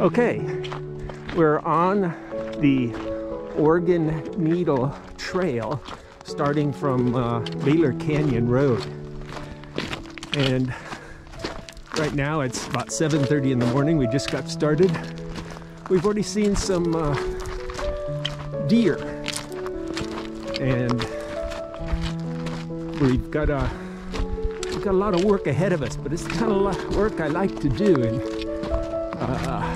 Okay, we're on the Organ Needle Trail starting from uh, Baylor Canyon Road. And right now it's about 7.30 in the morning. We just got started. We've already seen some uh, deer and we've got a we've got a lot of work ahead of us but it's kind of work I like to do and uh,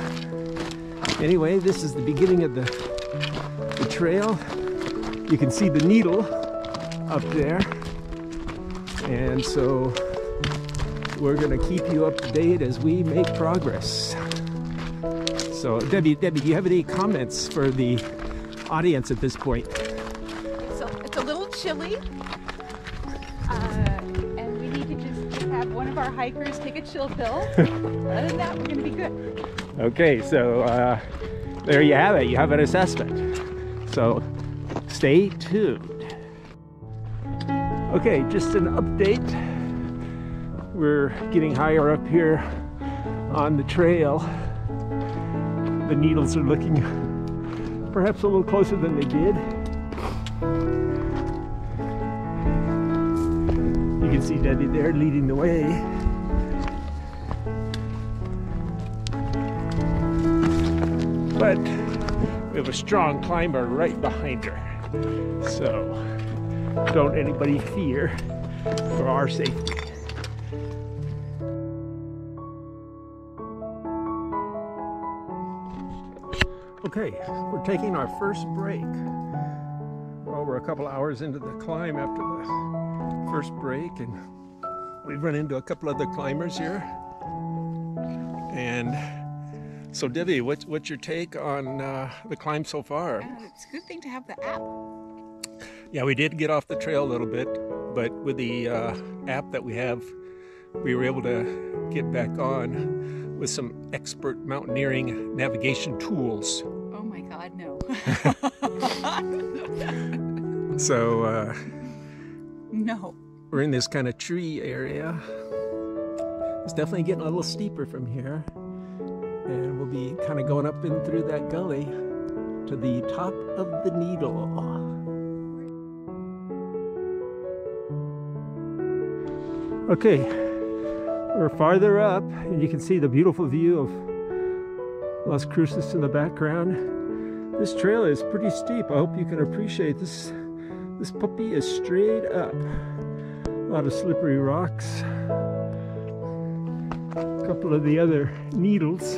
anyway this is the beginning of the, the trail. You can see the needle up there. And so we're gonna keep you up to date as we make progress. So Debbie Debbie do you have any comments for the audience at this point? So it's a little chilly. Have one of our hikers take a chill pill. Other than that, we're going to be good. Okay, so uh, there you have it. You have an assessment. So stay tuned. Okay, just an update. We're getting higher up here on the trail. The needles are looking perhaps a little closer than they did. Can see Debbie there leading the way. but we have a strong climber right behind her. So don't anybody fear for our safety. Okay, we're taking our first break. Well, we're a couple hours into the climb after the first break, and we've run into a couple other climbers here. And so, Debbie, what's what's your take on uh, the climb so far? Uh, it's a good thing to have the app. Yeah, we did get off the trail a little bit, but with the uh, app that we have, we were able to get back on with some expert mountaineering navigation tools. Oh my God, no. So uh, no. we're in this kind of tree area. It's definitely getting a little steeper from here, and we'll be kind of going up and through that gully to the top of the needle. Okay, we're farther up, and you can see the beautiful view of Las Cruces in the background. This trail is pretty steep. I hope you can appreciate this. This puppy is straight up. A lot of slippery rocks. A couple of the other needles.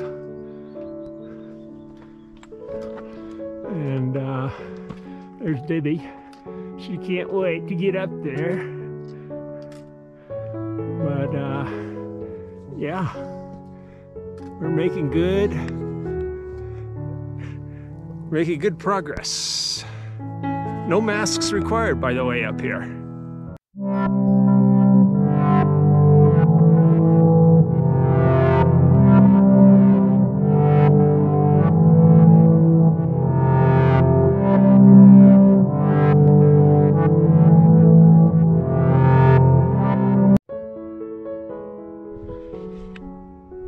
And uh, there's Debbie. She can't wait to get up there. But uh, yeah, we're making good, making good progress. No masks required, by the way, up here.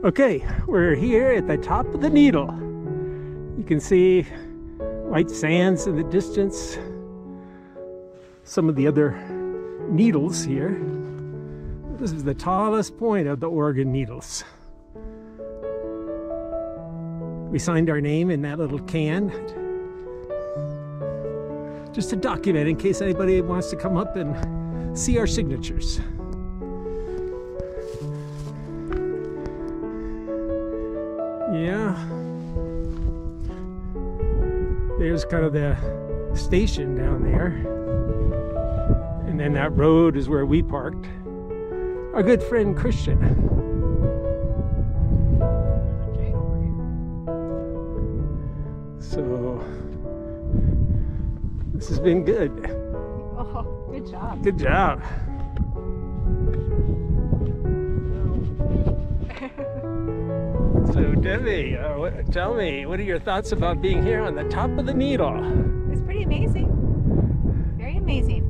Okay, we're here at the top of the needle. You can see white sands in the distance. Some of the other needles here. This is the tallest point of the Organ Needles. We signed our name in that little can just to document in case anybody wants to come up and see our signatures. Yeah. There's kind of the station down there. And then that road is where we parked. Our good friend Christian. So this has been good. Oh, good job. Good job. So Debbie, uh, what, tell me, what are your thoughts about being here on the top of the needle? It's pretty amazing. Very amazing.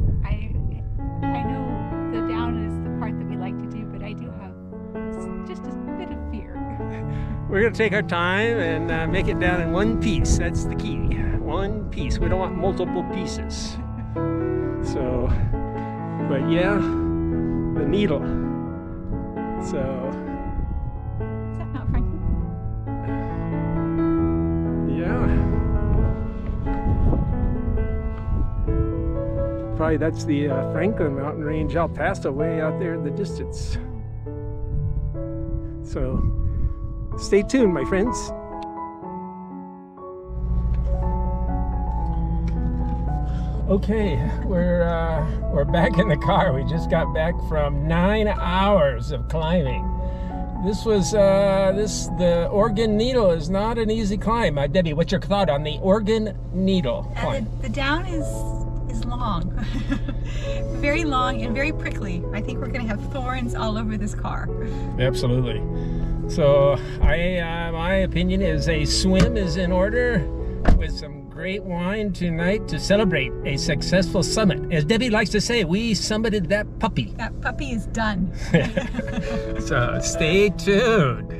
We're gonna take our time and uh, make it down in one piece. That's the key. One piece. We don't want multiple pieces. So, but yeah, the needle. So, Is that not Franklin? yeah. Probably that's the uh, Franklin mountain range El Paso way out there in the distance. So, stay tuned, my friends. Okay, we're uh, we're back in the car. We just got back from nine hours of climbing. This was uh, this the Organ Needle is not an easy climb. Uh, Debbie, what's your thought on the Organ Needle Uh, climb? the, the down is is long, very long and very prickly. I think we're going to have thorns all over this car. Absolutely. So, I uh, my opinion is a swim is in order with some great wine tonight to celebrate a successful summit. As Debbie likes to say, we summited that puppy. That puppy is done. so, stay tuned.